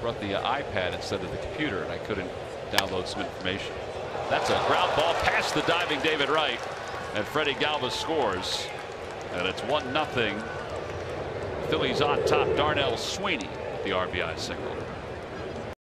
brought the uh, iPad instead of the computer, and I couldn't download some information. That's a ground ball past the diving David Wright, and Freddy Galvis scores, and it's one nothing. Phillies on top. Darnell Sweeney, the RBI single.